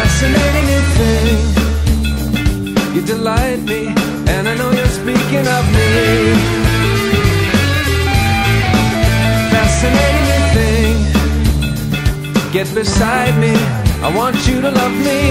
fascinating new thing. You delight me, and I know you're speaking of me. Fascinating new thing. Get beside me, I want you to love me.